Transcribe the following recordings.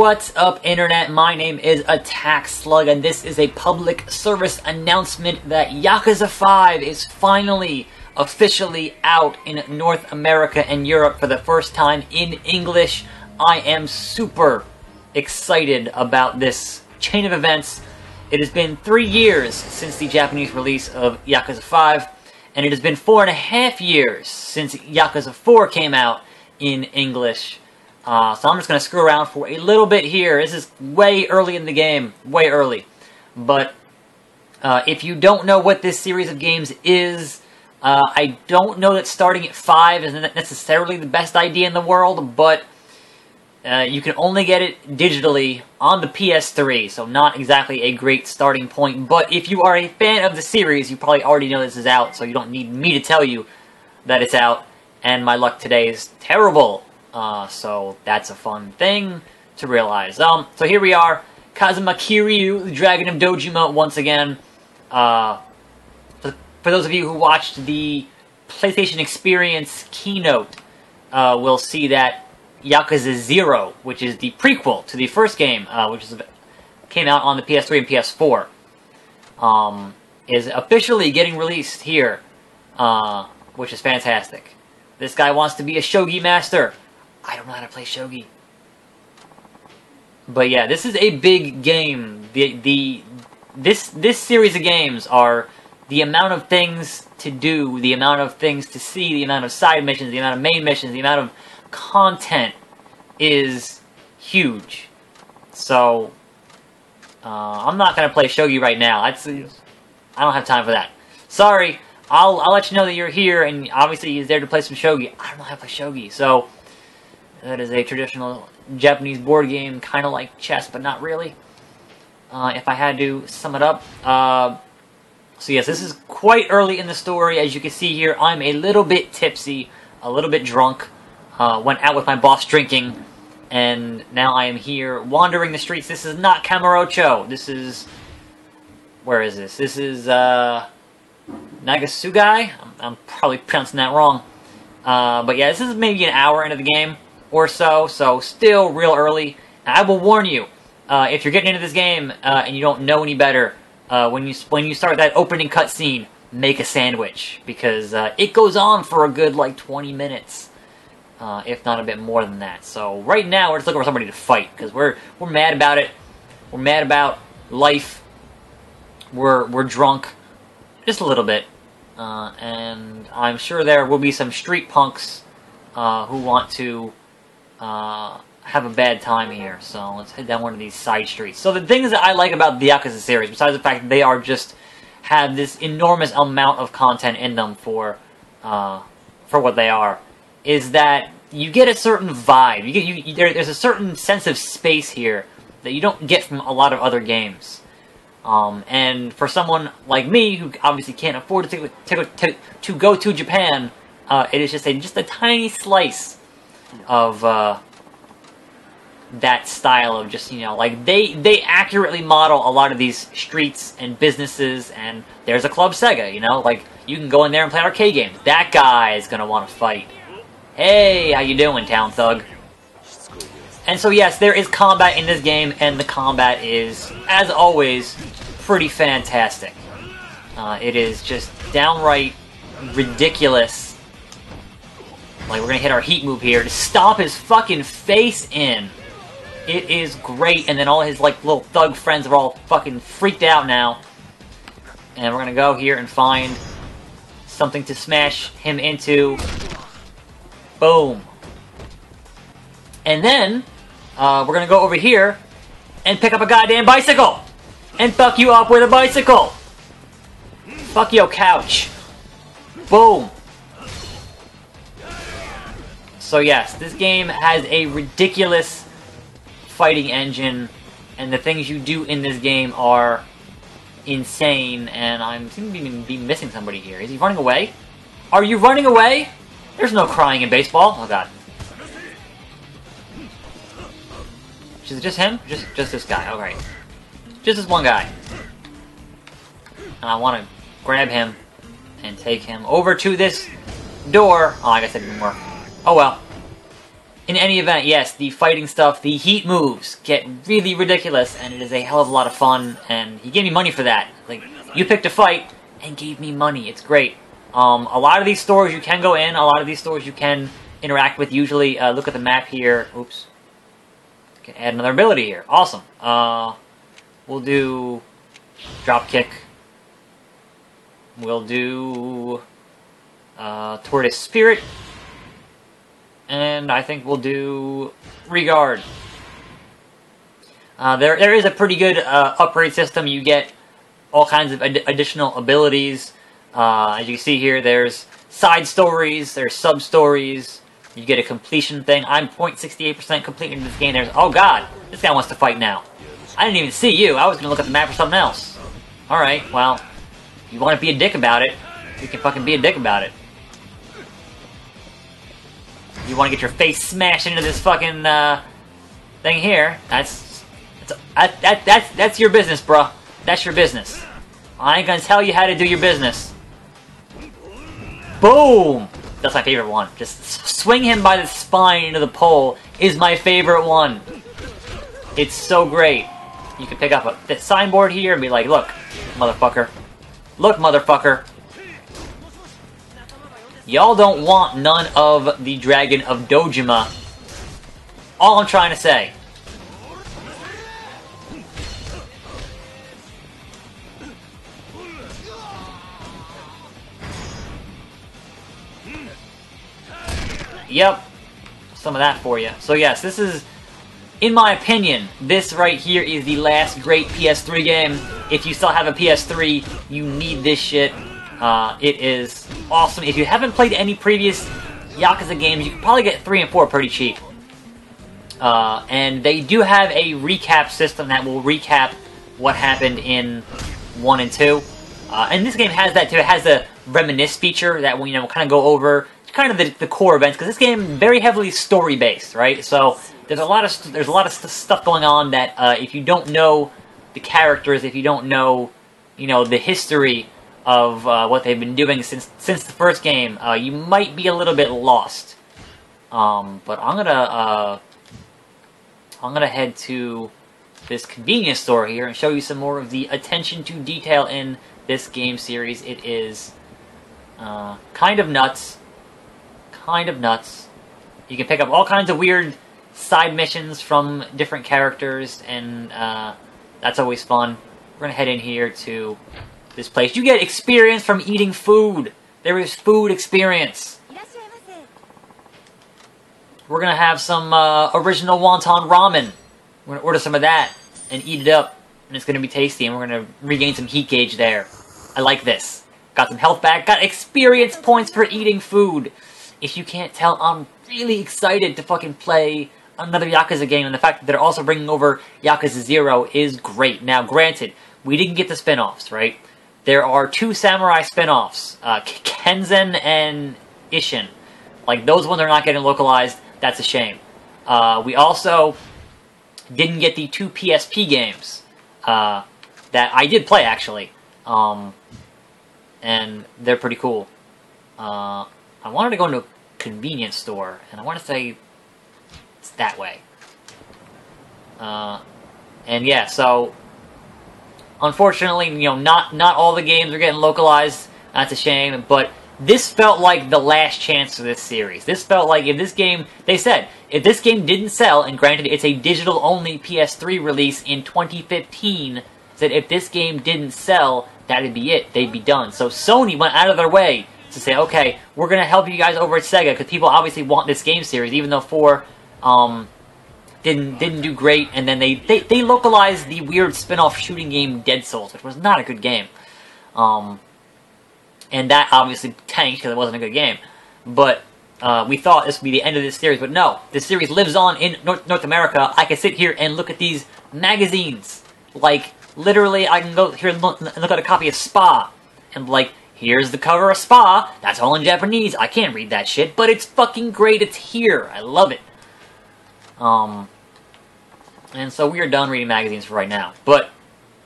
What's up, Internet? My name is Attack Slug, and this is a public service announcement that Yakuza 5 is finally officially out in North America and Europe for the first time in English. I am super excited about this chain of events. It has been three years since the Japanese release of Yakuza 5, and it has been four and a half years since Yakuza 4 came out in English. Uh, so I'm just going to screw around for a little bit here. This is way early in the game, way early. But uh, if you don't know what this series of games is, uh, I don't know that starting at 5 isn't necessarily the best idea in the world, but uh, you can only get it digitally on the PS3, so not exactly a great starting point. But if you are a fan of the series, you probably already know this is out, so you don't need me to tell you that it's out. And my luck today is terrible. Uh, so that's a fun thing to realize. Um, so here we are, Kazuma Kiryu, the Dragon of Dojima, once again. Uh, for, those of you who watched the PlayStation Experience keynote, uh, will see that Yakuza 0, which is the prequel to the first game, uh, which is, came out on the PS3 and PS4, um, is officially getting released here, uh, which is fantastic. This guy wants to be a shogi master. I don't know how to play shogi. But yeah, this is a big game. The the this this series of games are the amount of things to do, the amount of things to see, the amount of side missions, the amount of main missions, the amount of content is huge. So uh, I'm not gonna play shogi right now. That's I don't have time for that. Sorry. I'll I'll let you know that you're here, and obviously he's there to play some shogi. I don't know how to play shogi, so that is a traditional Japanese board game, kind of like chess, but not really. Uh, if I had to sum it up. Uh, so yes, this is quite early in the story. As you can see here, I'm a little bit tipsy, a little bit drunk. Uh, went out with my boss drinking, and now I am here wandering the streets. This is not Kamurocho. This is... Where is this? This is, uh... Nagasugai? I'm, I'm probably pronouncing that wrong. Uh, but yeah, this is maybe an hour into the game or so, so still real early. I will warn you, uh, if you're getting into this game uh, and you don't know any better, uh, when you when you start that opening cutscene, make a sandwich because uh, it goes on for a good like 20 minutes, uh, if not a bit more than that. So right now we're just looking for somebody to fight because we're we're mad about it. We're mad about life. We're we're drunk, just a little bit, uh, and I'm sure there will be some street punks who want to uh, have a bad time here. So let's head down one of these side streets. So the things that I like about the Yakuza series, besides the fact that they are just have this enormous amount of content in them for uh, for what they are, is that you get a certain vibe. You get you, you there, there's a certain sense of space here that you don't get from a lot of other games. Um, and for someone like me, who obviously can't afford to to, to, to go to Japan, uh, it is just a just a tiny slice of uh, that style of just you know like they they accurately model a lot of these streets and businesses and there's a club Sega you know? Like you can go in there and play arcade games that guy is gonna want to fight. Hey how you doing town thug? And so yes there is combat in this game and the combat is as always pretty fantastic. Uh, it is just downright ridiculous like, we're gonna hit our heat move here to stomp his fucking face in. It is great, and then all his, like, little thug friends are all fucking freaked out now. And we're gonna go here and find something to smash him into. Boom. And then, uh, we're gonna go over here and pick up a goddamn bicycle! And fuck you up with a bicycle! Fuck your couch. Boom. So yes, this game has a ridiculous fighting engine, and the things you do in this game are insane, and I'm seem to be missing somebody here. Is he running away? Are you running away? There's no crying in baseball. Oh god. Is it just him? Just just this guy. Alright. Just this one guy. And I want to grab him and take him over to this door. Oh, I guess that didn't work. Oh well. in any event, yes, the fighting stuff, the heat moves get really ridiculous, and it is a hell of a lot of fun. And he gave me money for that. Like you picked a fight and gave me money. It's great. Um, a lot of these stores you can go in. A lot of these stores you can interact with. Usually, uh, look at the map here. Oops. Can add another ability here. Awesome. Uh, we'll do drop kick. We'll do uh, Tortoise Spirit. And I think we'll do Regard. Uh, there, there is a pretty good uh, upgrade system. You get all kinds of ad additional abilities. Uh, as you can see here, there's side stories, there's sub stories. You get a completion thing. I'm 0.68% complete in this game. There's oh god, this guy wants to fight now. I didn't even see you. I was gonna look at the map for something else. All right, well, you want to be a dick about it? You can fucking be a dick about it. You want to get your face smashed into this fucking uh, thing here? That's that's that, that that's that's your business, bruh. That's your business. I ain't gonna tell you how to do your business. Boom! That's my favorite one. Just swing him by the spine into the pole is my favorite one. It's so great. You can pick up a, signboard here and be like, look, motherfucker. Look, motherfucker. Y'all don't want none of the Dragon of Dojima. All I'm trying to say. Yep. Some of that for you. So yes, this is, in my opinion, this right here is the last great PS3 game. If you still have a PS3, you need this shit. Uh, it is awesome. If you haven't played any previous Yakuza games, you can probably get 3 and 4 pretty cheap. Uh, and they do have a recap system that will recap what happened in 1 and 2. Uh, and this game has that too. It has the reminisce feature that will, you know, kind of go over kind of the, the core events because this game very heavily story based, right? So there's a lot of there's a lot of st stuff going on that uh, if you don't know the characters, if you don't know, you know, the history of uh, what they've been doing since since the first game, uh, you might be a little bit lost. Um, but I'm gonna uh, I'm gonna head to this convenience store here and show you some more of the attention to detail in this game series. It is uh, kind of nuts kind of nuts. You can pick up all kinds of weird side missions from different characters, and uh, that's always fun. We're gonna head in here to this place. You get experience from eating food. There is food experience. We're gonna have some uh, original wonton ramen. We're gonna order some of that and eat it up, and it's gonna be tasty. And we're gonna regain some heat gauge there. I like this. Got some health back. Got experience points for eating food if you can't tell, I'm really excited to fucking play another Yakuza game, and the fact that they're also bringing over Yakuza 0 is great. Now, granted, we didn't get the spin-offs, right? There are two Samurai spin-offs, uh, Kenzan and Ishin. Like, those ones are not getting localized. That's a shame. Uh, we also didn't get the two PSP games uh, that I did play, actually. Um, and they're pretty cool. Uh, I wanted to go into a convenience store, and I want to say it's that way. Uh, and yeah, so unfortunately, you know, not not all the games are getting localized. That's a shame, but this felt like the last chance for this series. This felt like if this game, they said, if this game didn't sell, and granted it's a digital only PS3 release in 2015, said if this game didn't sell, that'd be it. They'd be done. So Sony went out of their way to say, okay, we're going to help you guys over at Sega because people obviously want this game series, even though for, um, didn't didn't do great, and then they, they, they localized the weird spin-off shooting game Dead Souls, which was not a good game. Um, and that obviously tanked because it wasn't a good game. But uh, we thought this would be the end of this series, but no, this series lives on in North, North America. I can sit here and look at these magazines. Like, literally, I can go here and look, and look at a copy of Spa, and like, Here's the cover of Spa. That's all in Japanese. I can't read that shit, but it's fucking great. It's here. I love it. Um, and so we are done reading magazines for right now. But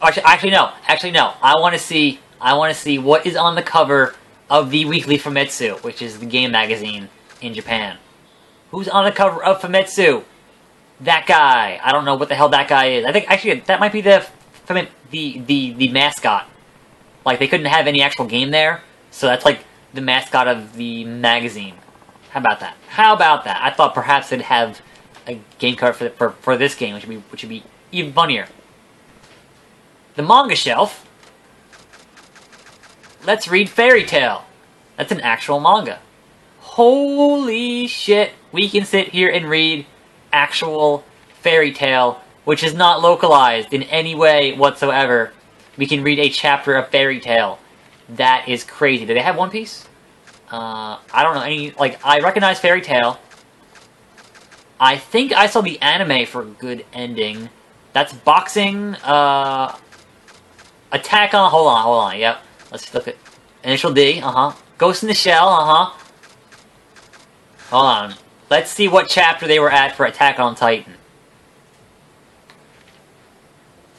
actually, actually no. Actually, no. I want to see. I want to see what is on the cover of the Weekly Famitsu, which is the game magazine in Japan. Who's on the cover of Famitsu? That guy. I don't know what the hell that guy is. I think actually that might be the the the the mascot. Like they couldn't have any actual game there, so that's like the mascot of the magazine. How about that? How about that? I thought perhaps they'd have a game card for, for, for this game, which would be which would be even funnier. The manga shelf. Let's read Fairy Tail. That's an actual manga. Holy shit! We can sit here and read actual Fairy Tail, which is not localized in any way whatsoever. We can read a chapter of Fairy Tail. That is crazy. Do they have One Piece? Uh, I don't know any. Like I recognize Fairy Tail. I think I saw the anime for Good Ending. That's boxing. Uh, Attack on. Hold on, hold on. Yep. Let's look at initial D. Uh huh. Ghost in the Shell. Uh huh. Hold on. Let's see what chapter they were at for Attack on Titan.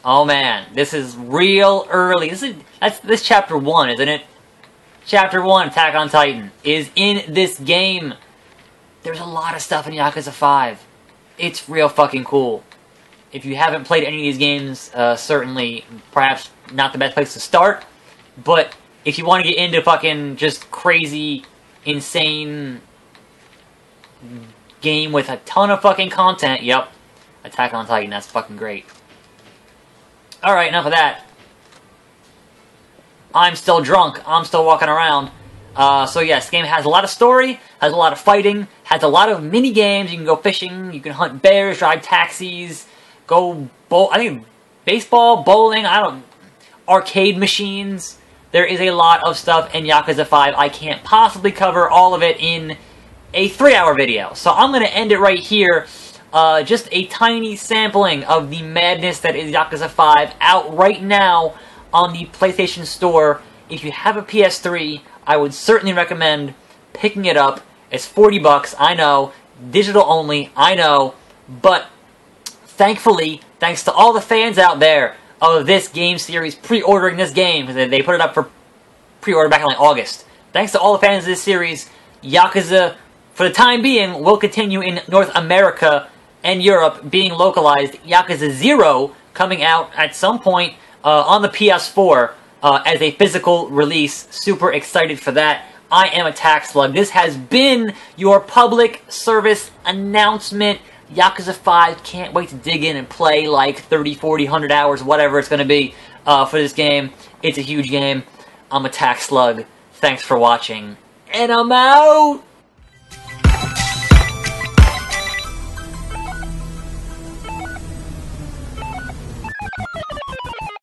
Oh man, this is real early. This is that's this chapter one, isn't it? Chapter one, Attack on Titan, is in this game. There's a lot of stuff in Yakuza 5. It's real fucking cool. If you haven't played any of these games, uh, certainly, perhaps not the best place to start. But if you want to get into fucking just crazy, insane game with a ton of fucking content, yep, Attack on Titan, that's fucking great. Alright, enough of that. I'm still drunk. I'm still walking around. Uh, so yes, game has a lot of story, has a lot of fighting, has a lot of mini games. You can go fishing, you can hunt bears, drive taxis, go bowl. I think baseball, bowling. I don't arcade machines. There is a lot of stuff in Yakuza 5. I can't possibly cover all of it in a three-hour video, so I'm going to end it right here. Uh, just a tiny sampling of the madness that is Yakuza 5 out right now on the PlayStation Store. If you have a PS3, I would certainly recommend picking it up. It's 40 bucks, I know. Digital only, I know. But thankfully, thanks to all the fans out there of this game series pre-ordering this game, they put it up for pre-order back in like August. Thanks to all the fans of this series, Yakuza, for the time being, will continue in North America and Europe being localized. Yakuza 0 coming out at some point uh, on the PS4 uh, as a physical release. Super excited for that. I am Attack Slug. This has been your public service announcement. Yakuza 5, can't wait to dig in and play like 30, 40, 100 hours, whatever it's going to be uh, for this game. It's a huge game. I'm Attack Slug. Thanks for watching. And I'm out!